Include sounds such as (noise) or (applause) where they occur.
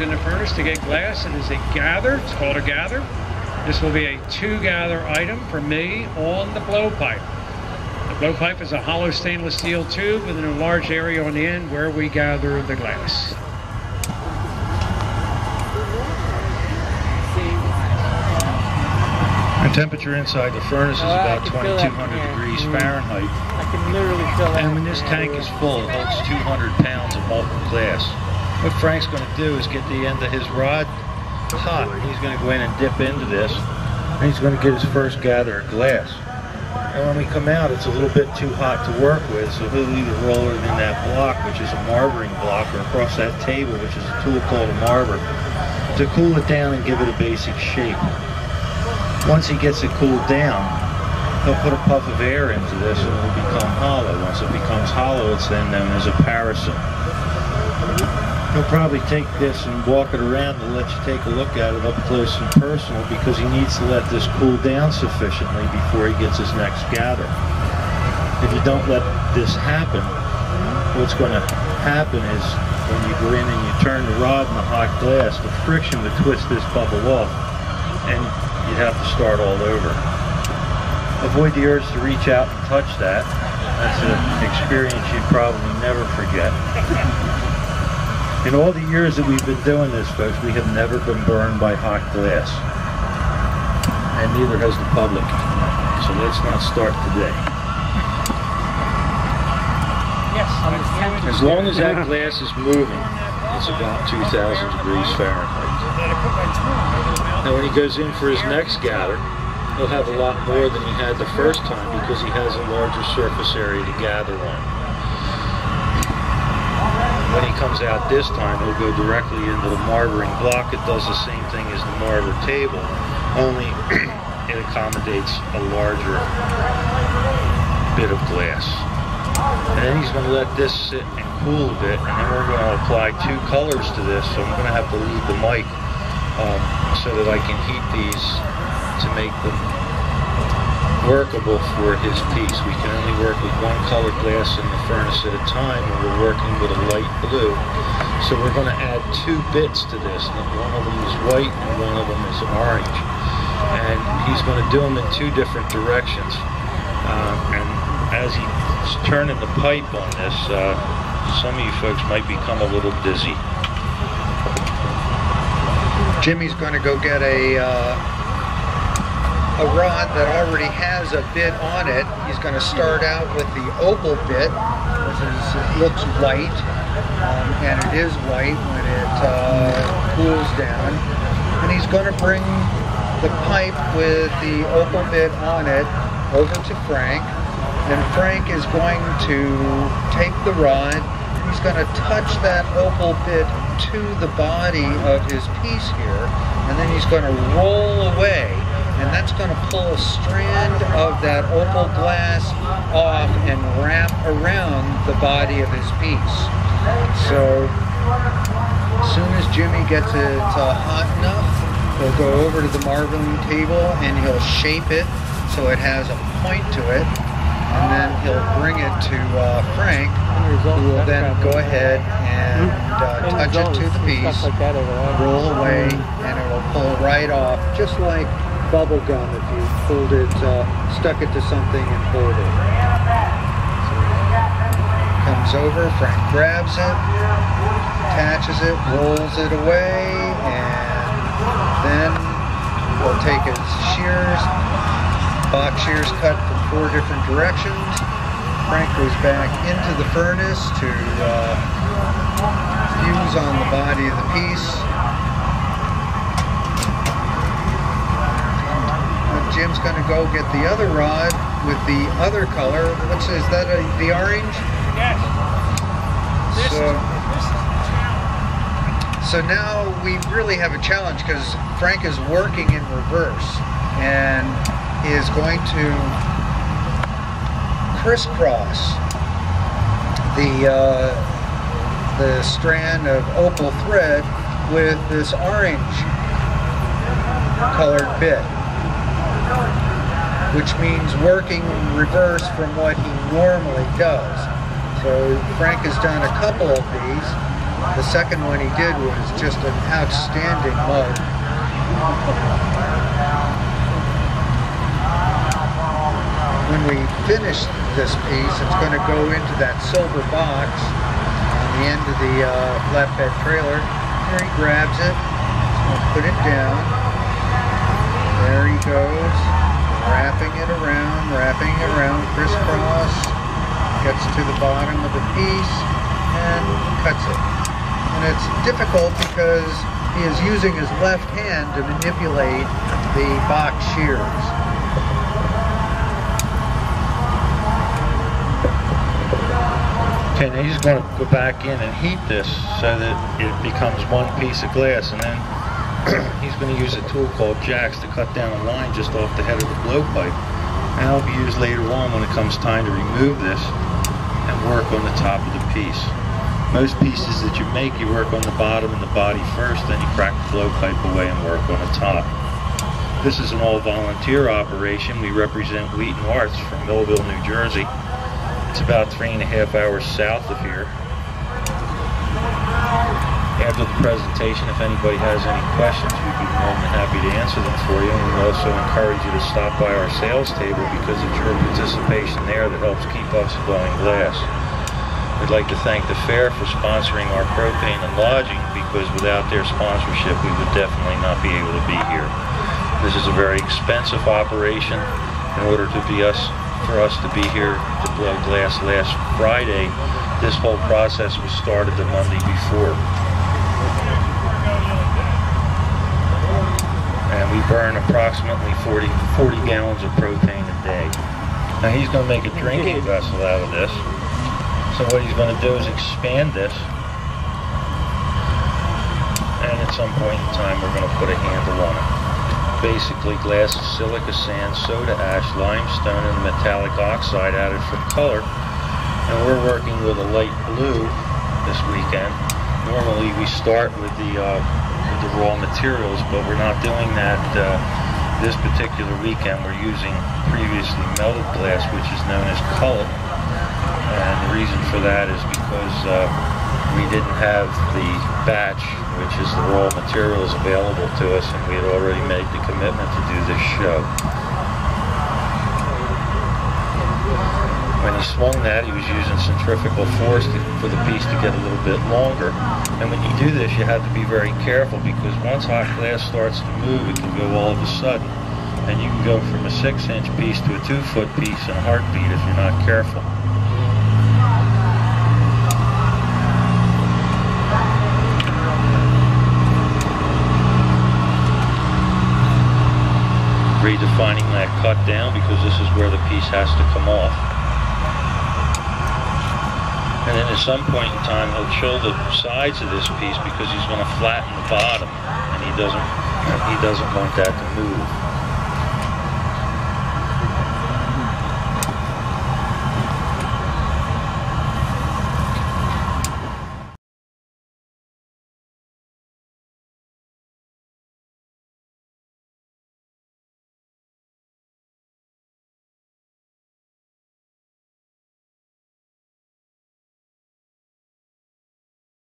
goes in the furnace to get glass. It is a gather. It's called a gather. This will be a two gather item for me on the blowpipe. The blowpipe is a hollow stainless steel tube with an enlarged area on the end where we gather the glass. The temperature inside the furnace is Oh, about can feel that 2200 degrees Mm. Fahrenheit. I can literally feel that. And when this tank is full, it holds 200 pounds of molten glass. What Frank's going to do is get the end of his rod hot. He's going to go in and dip into this, and he's going to get his first gather of glass. And when we come out, it's a little bit too hot to work with, so he'll either roll it in that block, which is a marvering block, or across that table, which is a tool called a marver, to cool it down and give it a basic shape. Once he gets it cooled down, he'll put a puff of air into this and it'll become hollow. Once it becomes hollow, it's then known as a parison. He'll probably take this and walk it around and let you take a look at it up close and personal because he needs to let this cool down sufficiently before he gets his next gather. If you don't let this happen, what's going to happen is when you go in and you turn the rod in the hot glass, the friction would twist this bubble off and you'd have to start all over. Avoid the urge to reach out and touch that. That's an experience you'd probably never forget. In all the years that we've been doing this, folks, we have never been burned by hot glass. And neither has the public. So let's not start today. Yes, on this temperature. As long as that glass is moving, it's about 2,000 degrees Fahrenheit. Now when he goes in for his next gather, he'll have a lot more than he had the first time because he has a larger surface area to gather on. When he comes out this time, he'll go directly into the marvering block. It does the same thing as the marver table, only (clears throat) it accommodates a larger bit of glass. And then he's going to let this sit and cool a bit, and then we're going to apply two colors to this. So I'm going to have to leave the mic um, so that I can heat these to make them workable for his piece. We can only work with one color glass in the furnace at a time, and we're working with a light blue. So we're going to add two bits to this. One of them is white and one of them is orange. And he's going to do them in two different directions. Uh, and as he's turning the pipe on this, uh, some of you folks might become a little dizzy. Jimmy's going to go get a uh, a rod that already has a bit on it. He's going to start out with the opal bit, which is, it looks white, um, and it is white when it uh, cools down. And he's going to bring the pipe with the opal bit on it over to Frank. And Frank is going to take the rod he's going to touch that opal bit to the body of his piece here, and then he's going to roll away, and that's going to pull a strand of that opal glass off and wrap around the body of his piece. So, as soon as Jimmy gets it uh, hot enough, he'll go over to the marbling table and he'll shape it so it has a point to it, and then he'll bring it to uh, Frank, who will then go ahead and uh, touch it to the piece, roll away, and it'll pull right off, just like bubble gum if you pulled it, uh, stuck it to something and pulled it. Comes over, Frank grabs it, attaches it, rolls it away, and then we'll take his shears, box shears cut from four different directions. Frank goes back into the furnace to uh, fuse on the body of the piece. Uh, Jim's going to go get the other rod with the other color. What's is that? A, the orange? Yes. This So- is So now we really have a challenge because Frank is working in reverse and is going to crisscross the uh, the strand of opal thread with this orange colored bit, which means working in reverse from what he normally does. So Frank has done a couple of these. The second one he did was just an outstanding mug. When we finish this piece, it's going to go into that silver box on the end of the uh, flatbed trailer. There he grabs it, put it down. There he goes, wrapping it around, wrapping it around crisscross, gets to the bottom of the piece and cuts it. And it's difficult because he is using his left hand to manipulate the box shears. Okay, now he's going to go back in and heat this so that it becomes one piece of glass and then he's going to use a tool called jacks to cut down a line just off the head of the blowpipe. And that'll be used later on when it comes time to remove this and work on the top of the piece. Most pieces that you make, you work on the bottom and the body first, then you crack the blowpipe away and work on the top. This is an all-volunteer operation. We represent Wheaton Arts from Millville, New Jersey. It's about three and a half hours south of here. After the presentation, if anybody has any questions, we'd be more than happy to answer them for you. And we also encourage you to stop by our sales table because it's your participation there that helps keep us blowing glass. We'd like to thank the fair for sponsoring our propane and lodging because without their sponsorship, we would definitely not be able to be here. This is a very expensive operation. In order to be us for us to be here to blow glass last Friday. This whole process was started the Monday before. And we burn approximately 40, 40 gallons of propane a day. Now he's going to make a drinking (laughs) vessel out of this. So what he's going to do is expand this. And at some point in time we're going to put a handle on it basically glass of silica sand, soda ash, limestone, and metallic oxide added for color. And we're working with a light blue this weekend. Normally we start with the, uh, with the raw materials, but we're not doing that uh, this particular weekend. We're using previously melted glass, which is known as cullet. And the reason for that is because uh, we didn't have the batch which is the raw materials available to us, and we had already made the commitment to do this show. He swung that, he was using centrifugal force to, for the piece to get a little bit longer. And when you do this, you have to be very careful because once hot glass starts to move, it can go all of a sudden. And you can go from a six inch piece to a two foot piece in a heartbeat if you're not careful. redefining that cut down because this is where the piece has to come off. And then at some point in time he'll chill the sides of this piece because he's going to flatten the bottom and he doesn't he doesn't want that to move.